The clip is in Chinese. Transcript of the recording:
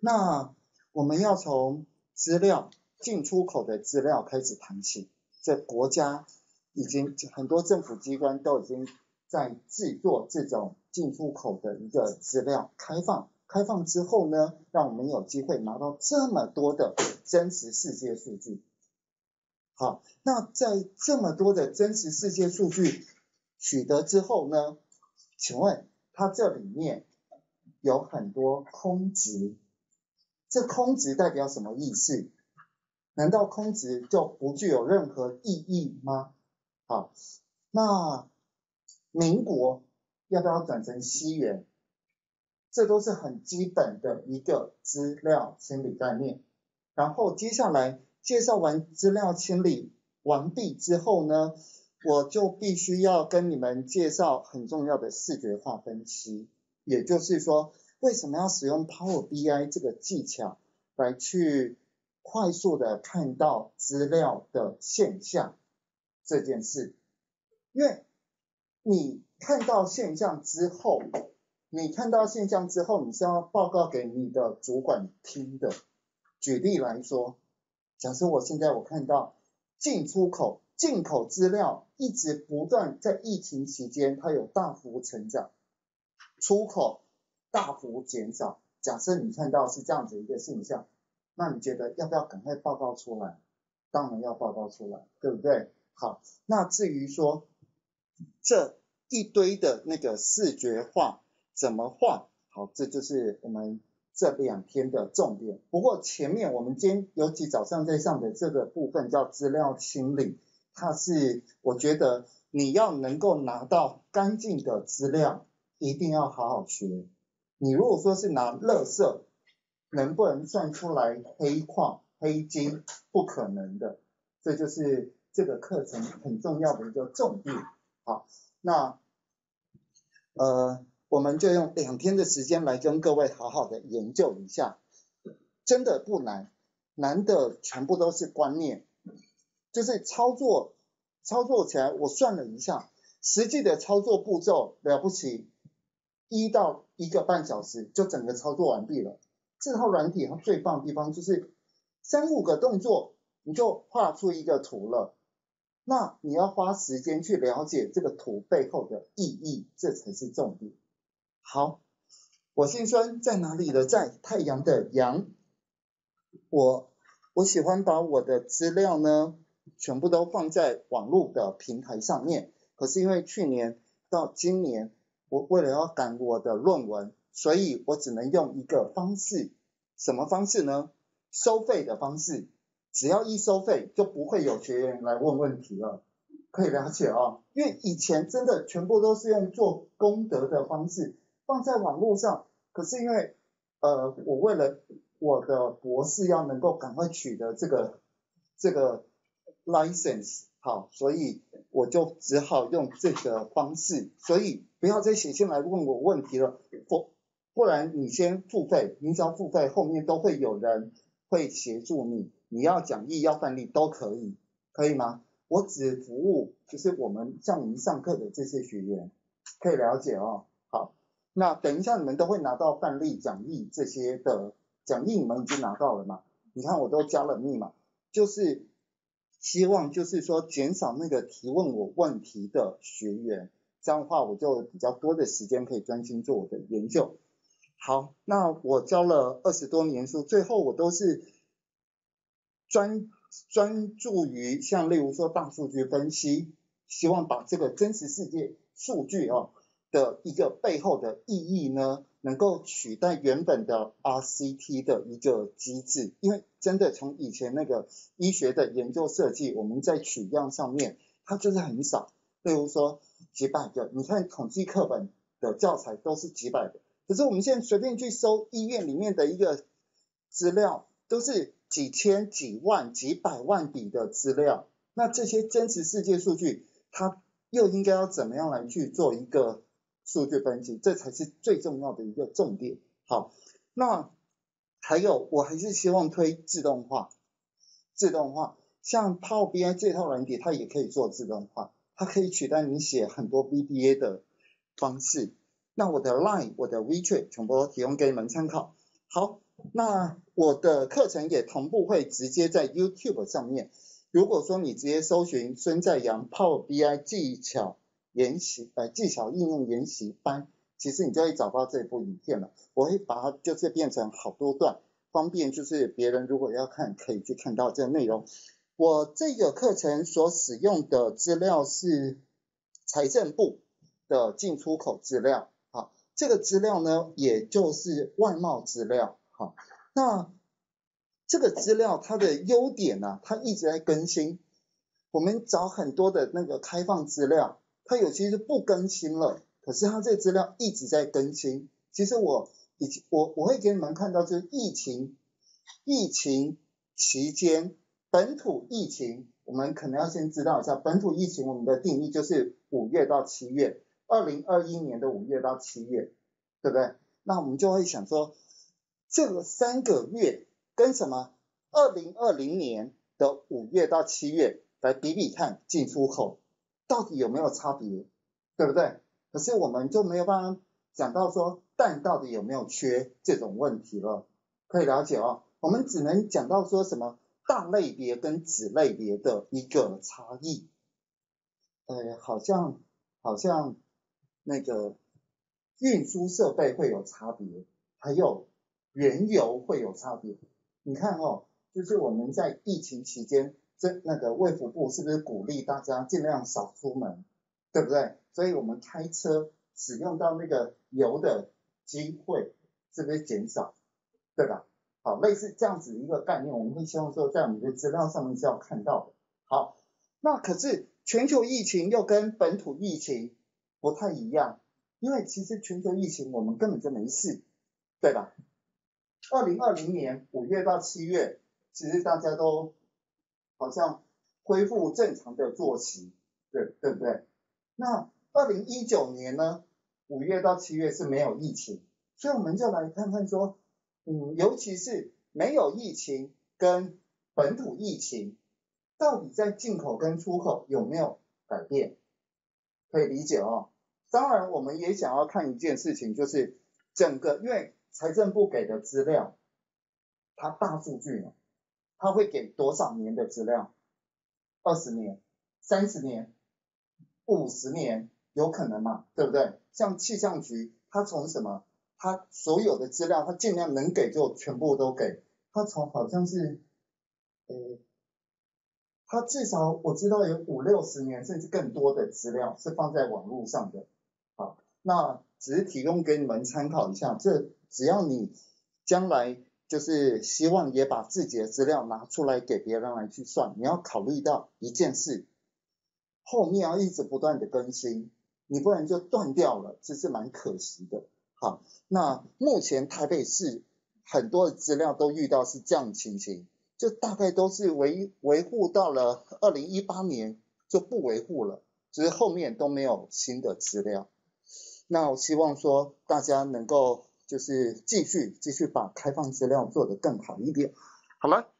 那我们要从资料进出口的资料开始谈起。这国家已经很多政府机关都已经在制作这种进出口的一个资料开放。开放之后呢，让我们有机会拿到这么多的真实世界数据。好，那在这么多的真实世界数据取得之后呢，请问它这里面有很多空值，这空值代表什么意思？难道空值就不具有任何意义吗？好，那民国要不要转成西元？这都是很基本的一个资料清理概念。然后接下来介绍完资料清理完毕之后呢，我就必须要跟你们介绍很重要的视觉化分析，也就是说为什么要使用 Power BI 这个技巧来去快速的看到资料的现象这件事。因为你看到现象之后。你看到现象之后，你是要报告给你的主管听的。举例来说，假设我现在我看到进出口进口资料一直不断在疫情期间它有大幅成长，出口大幅减少。假设你看到是这样子一个现象，那你觉得要不要赶快报告出来？当然要报告出来，对不对？好，那至于说这一堆的那个视觉化。怎么画？好，这就是我们这两天的重点。不过前面我们今天尤其早上在上的这个部分叫资料清理，它是我觉得你要能够拿到干净的资料，一定要好好学。你如果说是拿垃圾，能不能算出来黑矿、黑金？不可能的。这就是这个课程很重要的一个重点。好，那呃。我们就用两天的时间来跟各位好好的研究一下，真的不难，难的全部都是观念，就是操作，操作起来我算了一下，实际的操作步骤了不起，一到一个半小时就整个操作完毕了。这套软体它最棒的地方就是三五个动作你就画出一个图了，那你要花时间去了解这个图背后的意义，这才是重点。好，我姓孙，在哪里的？在太阳的阳。我我喜欢把我的资料呢，全部都放在网络的平台上面。可是因为去年到今年，我为了要赶我的论文，所以我只能用一个方式。什么方式呢？收费的方式。只要一收费，就不会有学员来问问题了。可以了解啊，因为以前真的全部都是用做功德的方式。放在网络上，可是因为呃，我为了我的博士要能够赶快取得这个这个 license，好，所以我就只好用这个方式，所以不要再写信来问我问题了，不不然你先付费，你只要付费，后面都会有人会协助你，你要讲义要范例都可以，可以吗？我只服务就是我们向你们上课的这些学员，可以了解哦。好那等一下，你们都会拿到范例、讲义这些的讲义，你们已经拿到了嘛？你看我都加了密码，就是希望就是说减少那个提问我问题的学员，这样的话我就比较多的时间可以专心做我的研究。好，那我教了二十多年书，最后我都是专专注于像例如说大数据分析，希望把这个真实世界数据哦。的一个背后的意义呢，能够取代原本的 RCT 的一个机制，因为真的从以前那个医学的研究设计，我们在取样上面它就是很少，例如说几百个，你看统计课本的教材都是几百个，可是我们现在随便去搜医院里面的一个资料，都是几千、几万、几百万笔的资料，那这些真实世界数据，它又应该要怎么样来去做一个？数据分析，这才是最重要的一个重点。好，那还有，我还是希望推自动化。自动化，像套边这套软体，它也可以做自动化，它可以取代你写很多 VBA 的方式。那我的 Line、我的 WeChat 全部都提供给你们参考。好，那我的课程也同步会直接在 YouTube 上面。如果说你直接搜寻孙在阳 Power BI 技巧研习呃技巧应用研习班，其实你就会找到这部影片了。我会把它就是变成好多段，方便就是别人如果要看可以去看到这个内容。我这个课程所使用的资料是财政部的进出口资料，好，这个资料呢也就是外贸资料，好，那。这个资料它的优点呢，它一直在更新。我们找很多的那个开放资料，它有些是不更新了，可是它这资料一直在更新。其实我以前我我会给你们看到，就是疫情疫情期间本土疫情，我们可能要先知道一下本土疫情我们的定义就是五月到七月，二零二一年的五月到七月，对不对？那我们就会想说，这个三个月。跟什么？二零二零年的五月到七月来比比看进出口到底有没有差别，对不对？可是我们就没有办法讲到说蛋到底有没有缺这种问题了，可以了解哦。我们只能讲到说什么大类别跟子类别的一个差异。呃，好像好像那个运输设备会有差别，还有原油会有差别。你看哦，就是我们在疫情期间，这那个卫福部是不是鼓励大家尽量少出门，对不对？所以我们开车使用到那个油的机会是不是减少，对吧？好，类似这样子一个概念，我们会希望说在我们的资料上面是要看到的。好，那可是全球疫情又跟本土疫情不太一样，因为其实全球疫情我们根本就没事，对吧？二零二零年五月到七月，其实大家都好像恢复正常的作息，对对不对？那二零一九年呢，五月到七月是没有疫情，所以我们就来看看说，嗯，尤其是没有疫情跟本土疫情，到底在进口跟出口有没有改变？可以理解哦。当然，我们也想要看一件事情，就是整个因为。财政部给的资料，它大数据呢，它会给多少年的资料？二十年、三十年、五十年，有可能嘛？对不对？像气象局，它从什么？他所有的资料，他尽量能给就全部都给。他从好像是，呃，他至少我知道有五六十年甚至更多的资料是放在网络上的。好，那只是提供给你们参考一下，这。只要你将来就是希望也把自己的资料拿出来给别人来去算，你要考虑到一件事，后面要一直不断的更新，你不然就断掉了，这是蛮可惜的。好，那目前台北市很多的资料都遇到是这样情形，就大概都是维维护到了二零一八年就不维护了，只是后面都没有新的资料。那我希望说大家能够。就是继续继续把开放资料做得更好一点。好了。